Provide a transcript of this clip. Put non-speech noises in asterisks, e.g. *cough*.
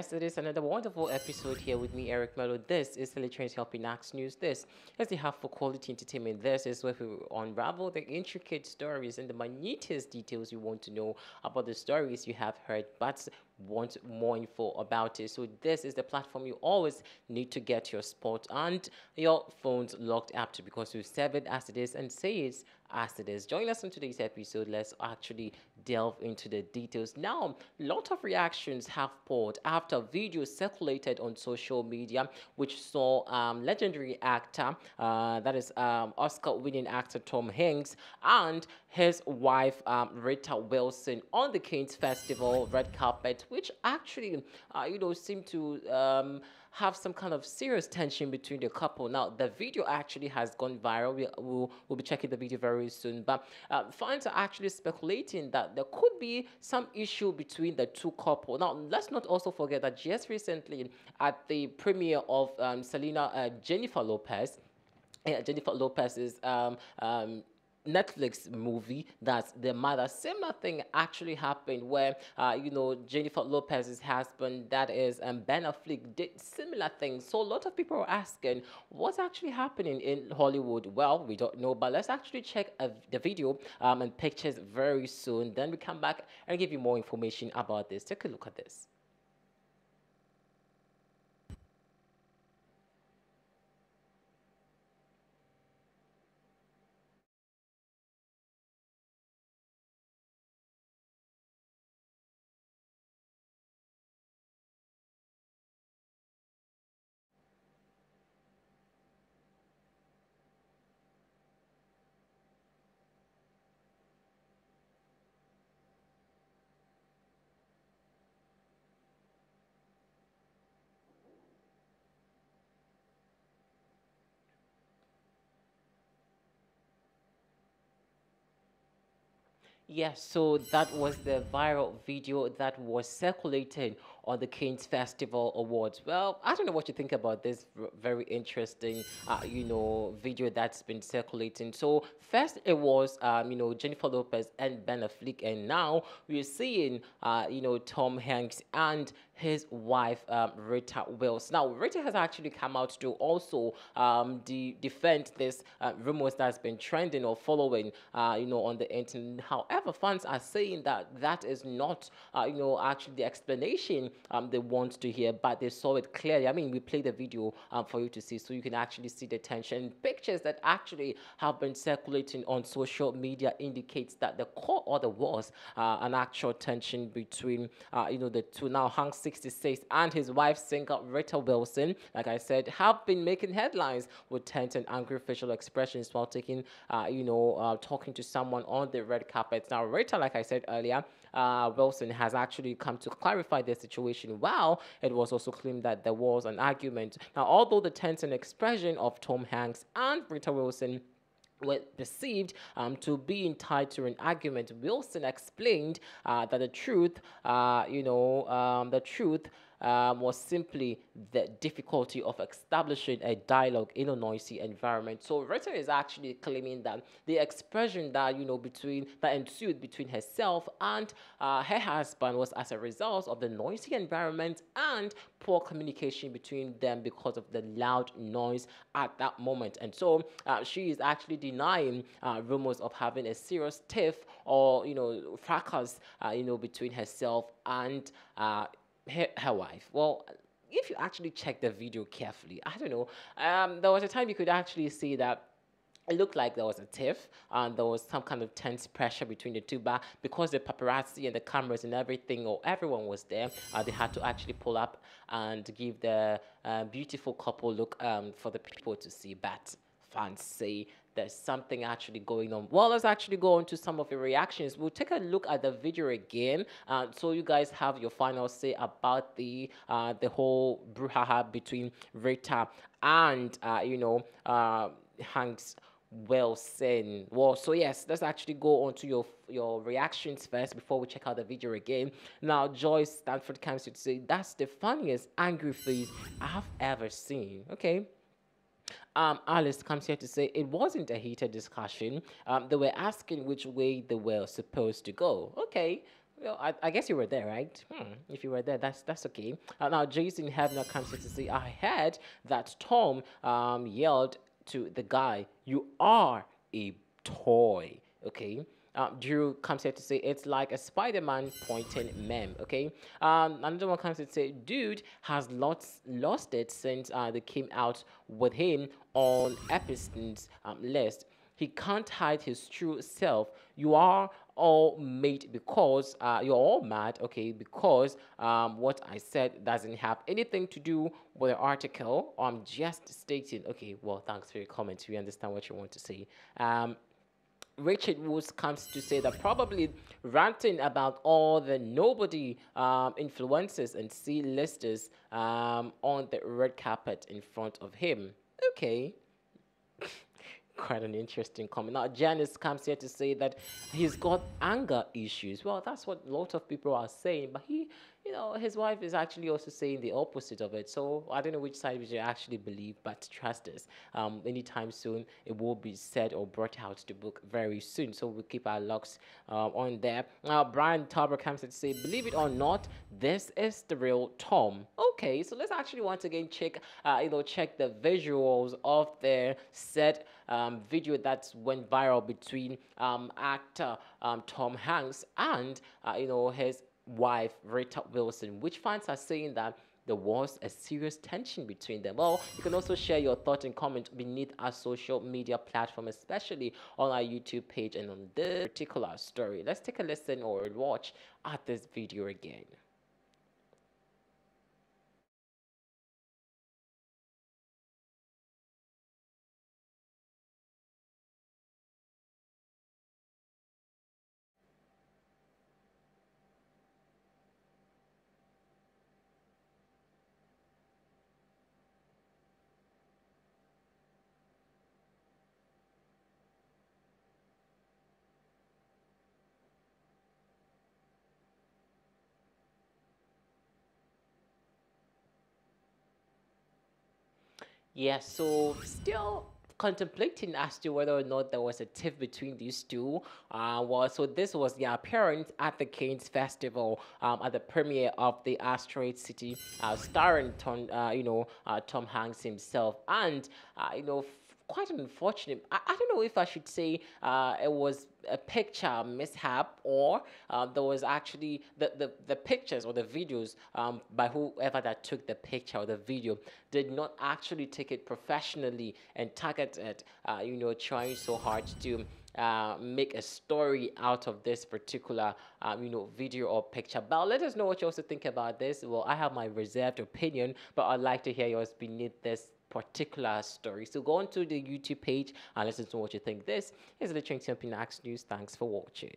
Yes, it is another wonderful episode here with me, Eric Mello. This is the Trends Helping Axe News. This is the Half for Quality Entertainment. This is where we unravel the intricate stories and the minutest details you want to know about the stories you have heard, but want more info about it. So this is the platform you always need to get your spot and your phones locked up to because we serve it as it is and say it as it is. Join us on today's episode. Let's actually delve into the details. Now, a lot of reactions have poured after videos circulated on social media, which saw um, legendary actor, uh, that is um, Oscar-winning actor Tom Hanks, and his wife um, Rita Wilson on the Cannes Festival red carpet, which actually, uh, you know, seemed to um, have some kind of serious tension between the couple. Now, the video actually has gone viral. We, will we'll be checking the video very soon. But uh, fans are actually speculating that there could be some issue between the two couple. Now, let's not also forget that just recently at the premiere of um, Selena uh, Jennifer Lopez, uh, Jennifer Lopez's um, um, Netflix movie that's the mother. Similar thing actually happened where uh, you know Jennifer Lopez's husband, that is um, Ben Affleck, did similar things. So a lot of people are asking what's actually happening in Hollywood. Well, we don't know, but let's actually check uh, the video um, and pictures very soon. Then we come back and give you more information about this. Take a look at this. Yes, so that was the viral video that was circulated on the Cannes Festival Awards. Well, I don't know what you think about this very interesting, uh, you know, video that's been circulating. So first it was, um, you know, Jennifer Lopez and Ben Affleck, and now we're seeing, uh, you know, Tom Hanks and his wife, um, Rita Wilson. Now, Rita has actually come out to also um, de defend this uh, rumors that's been trending or following, uh, you know, on the internet. However, fans are saying that that is not, uh, you know, actually the explanation um, they want to hear, but they saw it clearly. I mean, we played the video um, for you to see, so you can actually see the tension. Pictures that actually have been circulating on social media indicates that the core order was uh, an actual tension between, uh, you know, the two now Hanks 66 and his wife singer Rita Wilson, like I said, have been making headlines with tense and angry facial expressions while taking, uh, you know, uh, talking to someone on the red carpet. Now, Rita, like I said earlier, uh, Wilson has actually come to clarify the situation. While it was also claimed that there was an argument. Now, although the tense and expression of Tom Hanks and Rita Wilson were perceived um, to be tied to an argument. Wilson explained uh, that the truth, uh, you know, um, the truth um, was simply the difficulty of establishing a dialogue in a noisy environment. So Rita is actually claiming that the expression that you know between that ensued between herself and uh, her husband was as a result of the noisy environment and poor communication between them because of the loud noise at that moment. And so uh, she is actually denying uh, rumors of having a serious tiff or you know fracas uh, you know between herself and uh, her, her wife. Well, if you actually check the video carefully, I don't know, um, there was a time you could actually see that it looked like there was a tiff and there was some kind of tense pressure between the two but because the paparazzi and the cameras and everything or everyone was there uh, they had to actually pull up and give the uh, beautiful couple look um, for the people to see but fans say there's something actually going on. Well, let's actually go on to some of the reactions. We'll take a look at the video again, uh, so you guys have your final say about the uh, the whole brouhaha between Rita and uh, you know uh, Hanks. Wilson. Well, so yes, let's actually go on to your your reactions first before we check out the video again. Now, Joyce Stanford comes to say that's the funniest angry face I've ever seen. Okay, um, Alice comes here to say it wasn't a heated discussion. Um, they were asking which way they were supposed to go. Okay, Well, I, I, guess you were there, right? Hmm. If you were there, that's that's okay. Uh, now, Jason Hebner comes here to say, I heard that Tom um, yelled to the guy, "You are a toy." Okay. Uh, Drew comes here to say it's like a Spider-Man pointing meme. Okay. Um, another one comes here to say, dude has lost lost it since uh, they came out with him on Epstein's um, list. He can't hide his true self. You are all made because uh, you're all mad, okay, because um, what I said doesn't have anything to do with the article. I'm just stating, okay, well, thanks for your comments. We understand what you want to say. Um, Richard Woods comes to say that probably ranting about all the nobody um, and C-listers um, on the red carpet in front of him. Okay. *laughs* Quite an interesting comment. Now, Janice comes here to say that he's got anger issues. Well, that's what a lot of people are saying, but he you know, his wife is actually also saying the opposite of it. So I don't know which side we should actually believe, but trust us. Um, anytime soon, it will be said or brought out to book very soon. So we'll keep our locks uh, on there. Now, Brian Tarver comes to say, believe it or not, this is the real Tom. Okay, so let's actually once again check, uh, you know, check the visuals of the set um, video that went viral between um, actor um, Tom Hanks and, uh, you know, his wife, Rita Wilson, which fans are saying that there was a serious tension between them. Well, you can also share your thoughts and comment beneath our social media platform, especially on our YouTube page and on this particular story. Let's take a listen or watch at this video again. Yeah, so still contemplating as to whether or not there was a tiff between these two. Uh, well, so this was the appearance at the Cannes Festival um, at the premiere of the Asteroid City, uh, starring Tom, uh, you know, uh, Tom Hanks himself, and uh, you know quite unfortunate. I, I don't know if I should say uh, it was a picture mishap or uh, there was actually the, the, the pictures or the videos um, by whoever that took the picture or the video did not actually take it professionally and target it, uh, you know, trying so hard to uh, make a story out of this particular, um, you know, video or picture. But let us know what you also think about this. Well, I have my reserved opinion, but I'd like to hear yours beneath this particular story. So go on to the YouTube page and listen to what you think. This is the Ching Champion News. Thanks for watching.